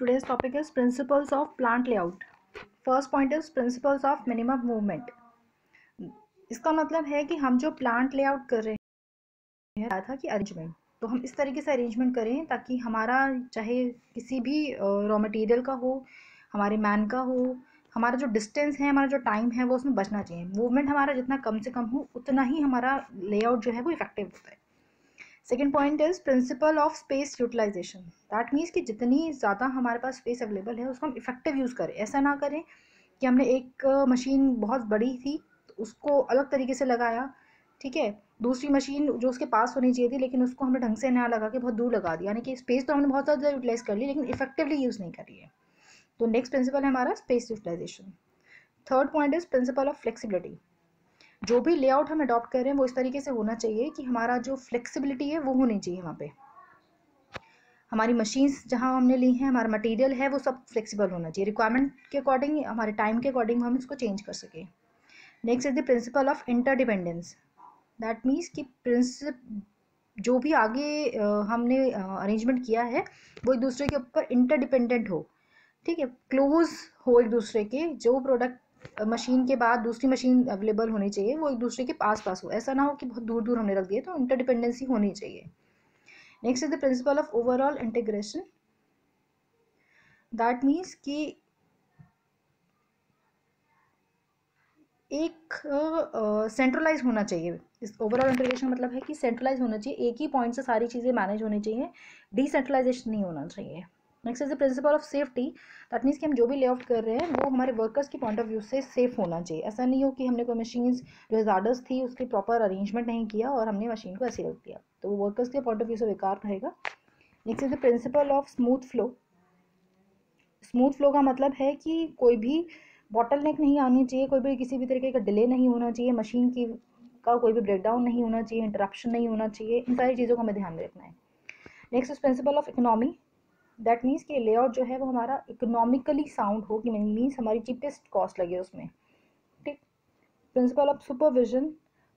Today's topic is principles of plant layout. First point is principles of minimum movement. इसका मतलब है कि हम जो प्लांट लेआउट कर रहे हैं था कि अरेंजमेंट तो हम इस तरीके से अरेंजमेंट करें ताकि हमारा, चाहे किसी भी रॉ मटेरियल का हो, हमारे मैन का हो, हमारा जो डिस्टेंस है, हमारा जो टाइम है, वो उसमें बचना चाहिए मूवमेंट हमारा जितना कम से कम हो, उतना ही हमारा लेआउट जो है वो इफ़ेक्टिव होता है second point is principle of space utilization that means कि जितनी ज़्यादा हमारे पास स्पेस अवेलेबल है, उसको हम इफ़ेक्टिव यूज़ करें। ऐसा ना करें कि हमने एक मशीन बहुत बड़ी थी तो उसको अलग तरीके से लगाया, ठीक है? दूसरी मशीन जो उसके पास होनी चाहिए थी, लेकिन उसको हमने ढंग से नया लगा के बहुत दूर लगा दिया। यानी कि स्पेस तो हमने बहुत ज़्यादा यूटिलाइज कर ली, लेकिन इफेक्टिवली यूज़ नहीं कर है। तो नेक्स्ट प्रिंसिपल है हमारा space utilization third point is principle of flexibility जो भी लेआउट हम अडॉप्ट कर रहे हैं, वो इस तरीके से होना चाहिए कि हमारा जो फ्लेक्सिबिलिटी है, वो होनी चाहिए वहाँ पे। हमारी मशीन्स जहाँ हमने ली हैं, हमारा मटेरियल है, वो सब फ्लेक्सिबल होना चाहिए। रिक्वायरमेंट के अकॉर्डिंग हमारे टाइम के अकॉर्डिंग हम इसको चेंज कर सकें। Next is the principle of interdependence that means कि प्रिंसिप जो भी आगे हमने अरेंजमेंट किया है, वो एक दूसरे के ऊपर इंटरडिपेंडेंट हो। ठीक है? क्लोज हो एक दूसरे के, जो प्रोडक्ट मशीन के बाद दूसरी मशीन अवेलेबल होनी चाहिए वो एक दूसरे के पास पास हो। ऐसा ना हो कि बहुत दूर दूर हमने रख दिए तो इंटरडिपेंडेंसी होनी चाहिए। Next is the principle of overall integration that means कि एक सेंट्रलाइज uh, होना चाहिए। इस ओवरऑल इंटीग्रेशन मतलब है कि सेंट्रलाइज होना चाहिए एक ही पॉइंट से सारी चीज़ें मैनेज होनी चाहिए। डिसेंट्रलाइजेशन नहीं होना चाहिए। Next is the principle of safety that means कि हम जो भी लेआउट कर रहे हैं, वो हमारे वर्कर्स की पॉइंट ऑफ़ व्यू से सेफ़ होना चाहिए। ऐसा नहीं हो कि हमने कोई मशीन जो हजार्डस थी, उसकी प्रॉपर अरेंजमेंट नहीं किया और हमने मशीन को ऐसे रख दिया। तो वो वर्कर्स के पॉइंट ऑफ़ व्यू से बेकार रहेगा। Next is the principle of smooth flow smooth flow का मतलब है कि कोई भी बॉटल नेक नहीं आनी चाहिए, कोई भी किसी भी तरीके का डिले नहीं होना चाहिए मशीन की, का कोई भी ब्रेकडाउन नहीं होना चाहिए इंटरप्शन नहीं होना चाहिए। इन सारी चीज़ों का हमें ध्यान में रखना है। Next is principle of economy that means कि लेआउट जो है वो हमारा इकोनॉमिकली साउंड हो, कि मीन्स हमारी चीपेस्ट कॉस्ट लगे उसमें। ठीक? Principle of supervision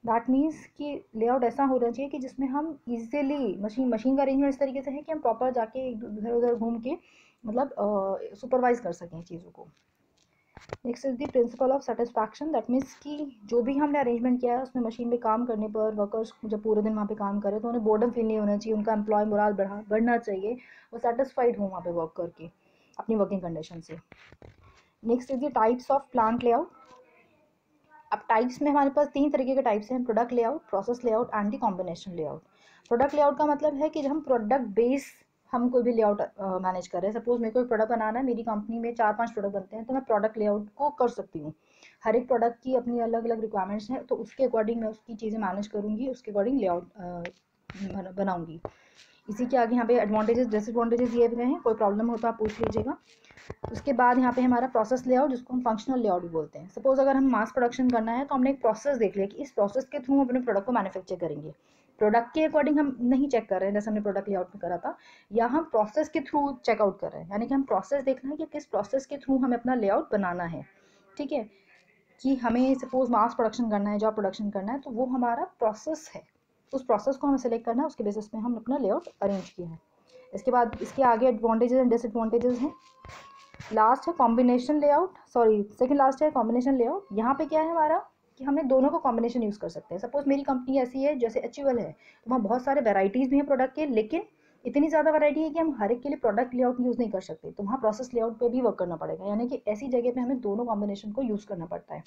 that means कि लेआउट ऐसा होना चाहिए कि जिसमें हम इजीली मशीन मशीन का अरेंजमेंट इस तरीके से है कि हम प्रॉपर जाके इधर उधर घूम के मतलब सुपरवाइज कर सकें चीज़ों को। Next is the principle of satisfaction that means कि जो भी हमने अरेंजमेंट किया है, उसमें मशीन पे काम करने पर वर्कर्स जब पूरे दिन वहाँ पे काम करें तो उन्हें बोर्डम फील नहीं होना चाहिए, उनका एम्प्लॉय मोराल बढ़ा, बढ़ना चाहिए वो सेटिस्फाइड हो वहाँ पे वर्क करके अपनी वर्किंग कंडीशन से। Next is the types of plant layout अब टाइप्स में हमारे पास तीन तरीके के टाइप्स हैं product layout process layout and the combination layout product layout का मतलब है कि जब हम प्रोडक्ट बेस हम कोई भी लेआउट मैनेज कर रहे हैं। सपोज़ मेरे को प्रोडक्ट बनाना है, मेरी कंपनी में चार पाँच प्रोडक्ट बनते हैं तो मैं प्रोडक्ट लेआउट को कर सकती हूँ। हर एक प्रोडक्ट की अपनी अलग अलग रिक्वायरमेंट्स हैं तो उसके अकॉर्डिंग मैं उसकी चीज़ें मैनेज करूँगी, उसके अकॉर्डिंग लेआउट बनाऊँगी। इसी के आगे यहाँ पे एडवांटेजेस डिसएडवांटेजेस दिए हुए हैं। कोई प्रॉब्लम हो तो आप पूछ लीजिएगा। उसके बाद यहाँ पे हमारा प्रोसेस लेआउट जिसको हम फंक्शनल लेआउट भी बोलते हैं। सपोज़ अगर हम मास प्रोडक्शन करना है तो हमने एक प्रोसेस देख लिया कि इस प्रोसेस के थ्रू हम अपने प्रोडक्ट को मैन्युफैक्चर करेंगे। प्रोडक्ट के अकॉर्डिंग हम नहीं चेक कर रहे हैं, जैसे हमने प्रोडक्ट लेआउट में करा था। या हम प्रोसेस के थ्रू चेकआउट कर रहे हैं। यानी कि हम प्रोसेस देख रहे हैं कि किस प्रोसेस के थ्रू हमें अपना लेआउट बनाना है। ठीक है? कि हमें सपोज़ मास प्रोडक्शन करना है जॉब प्रोडक्शन करना है तो वो हमारा प्रोसेस है। उस प्रोसेस को हमें सेलेक्ट करना है, उसके बेसिस पे हम अपना लेआउट अरेंज किया है। इसके बाद, इसके आगे एडवांटेजेस एंड डिसएडवांटेजेस हैं। लास्ट है combination layout sorry second last है कॉम्बिनेशन लेआउट यहाँ पे क्या है हमारा, कि हमने दोनों को कॉम्बिनेशन यूज़ कर सकते हैं। सपोज़ मेरी कंपनी ऐसी है, जैसे अचीवल है तो वहाँ बहुत सारे वेराइटीज़ भी हैं प्रोडक्ट के, लेकिन इतनी ज़्यादा वैरायटी है कि हम हर एक के लिए प्रोडक्ट लेआउट यूज़ नहीं कर सकते। तो वहाँ प्रोसेस लेआउट पे भी वर्क करना पड़ेगा। यानी कि ऐसी जगह पे हमें दोनों कॉम्बिनेशन को यूज़ करना पड़ता है।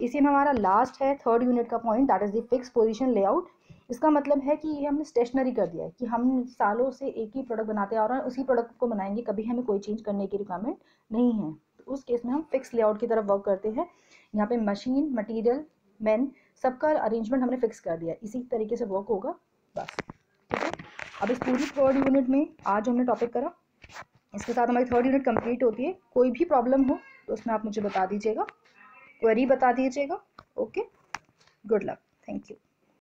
इसी में हमारा लास्ट है थर्ड यूनिट का point that is the fix position layout इसका मतलब है कि ये हमने स्टेशनरी कर दिया है कि हम सालों से एक ही प्रोडक्ट बनाते आ रहे हैं उसी प्रोडक्ट को बनाएँगे, कभी हमें कोई चेंज करने की रिक्वायरमेंट नहीं है। तो उस केस में हम फिक्स लेआउट की तरफ़ वर्क करते हैं। यहाँ पे मशीन मटेरियल मैन सबका अरेंजमेंट हमने फिक्स कर दिया इसी तरीके से वर्क होगा, बस। ठीक है? अब इस पूरी थर्ड यूनिट में आज हमने टॉपिक करा। इसके साथ हमारी थर्ड यूनिट कंप्लीट होती है। कोई भी प्रॉब्लम हो तो उसमें आप मुझे बता दीजिएगा। क्वेरी बता दीजिएगा। Okay good luck thank you